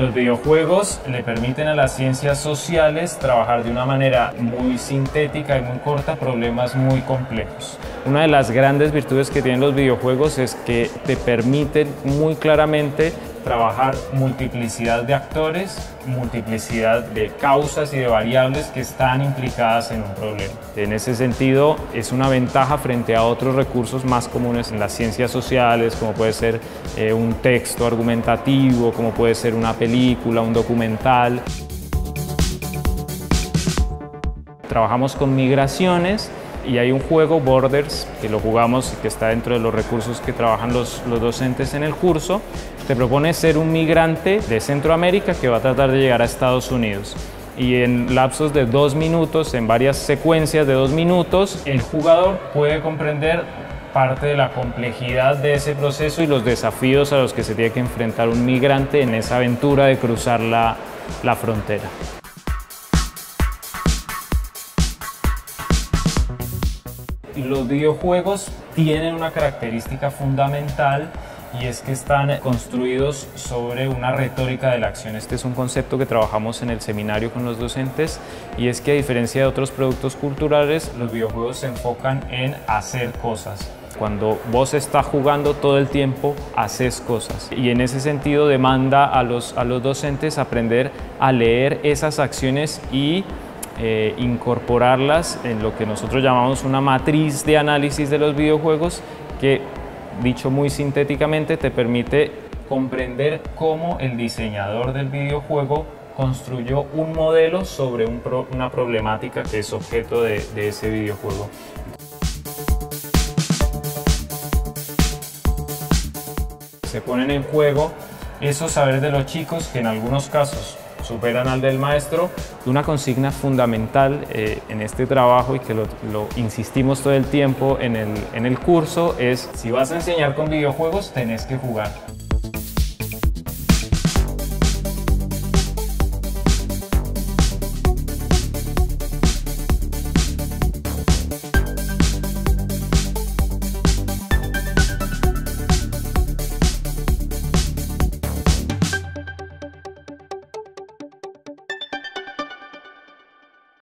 Los videojuegos le permiten a las ciencias sociales trabajar de una manera muy sintética y muy corta problemas muy complejos. Una de las grandes virtudes que tienen los videojuegos es que te permiten muy claramente trabajar multiplicidad de actores, multiplicidad de causas y de variables que están implicadas en un problema. En ese sentido, es una ventaja frente a otros recursos más comunes en las ciencias sociales, como puede ser eh, un texto argumentativo, como puede ser una película, un documental. Trabajamos con migraciones y hay un juego, Borders, que lo jugamos y que está dentro de los recursos que trabajan los, los docentes en el curso. Te propone ser un migrante de Centroamérica que va a tratar de llegar a Estados Unidos y en lapsos de dos minutos, en varias secuencias de dos minutos, el jugador puede comprender parte de la complejidad de ese proceso y los desafíos a los que se tiene que enfrentar un migrante en esa aventura de cruzar la, la frontera. Los videojuegos tienen una característica fundamental y es que están construidos sobre una retórica de la acción. Este es un concepto que trabajamos en el seminario con los docentes y es que a diferencia de otros productos culturales, los videojuegos se enfocan en hacer cosas. Cuando vos estás jugando todo el tiempo, haces cosas. Y en ese sentido demanda a los, a los docentes aprender a leer esas acciones y eh, incorporarlas en lo que nosotros llamamos una matriz de análisis de los videojuegos que dicho muy sintéticamente, te permite comprender cómo el diseñador del videojuego construyó un modelo sobre una problemática que es objeto de, de ese videojuego. Se ponen en juego esos saberes de los chicos que en algunos casos superan al del maestro. Una consigna fundamental eh, en este trabajo y que lo, insistimos todo el tiempo en el, en el curso es si vas a enseñar con videojuegos tenés que jugar.